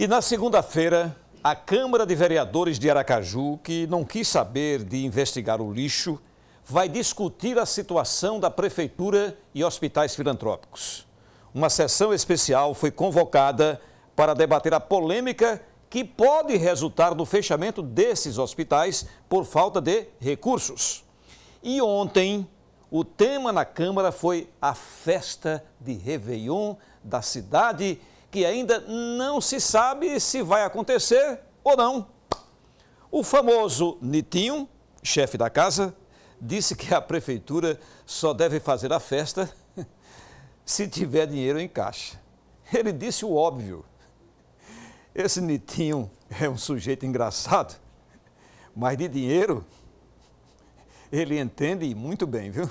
E na segunda-feira, a Câmara de Vereadores de Aracaju, que não quis saber de investigar o lixo, vai discutir a situação da Prefeitura e hospitais filantrópicos. Uma sessão especial foi convocada para debater a polêmica que pode resultar no fechamento desses hospitais por falta de recursos. E ontem, o tema na Câmara foi a festa de Réveillon da cidade que ainda não se sabe se vai acontecer ou não. O famoso Nitinho, chefe da casa, disse que a prefeitura só deve fazer a festa se tiver dinheiro em caixa. Ele disse o óbvio. Esse Nitinho é um sujeito engraçado, mas de dinheiro ele entende muito bem, viu?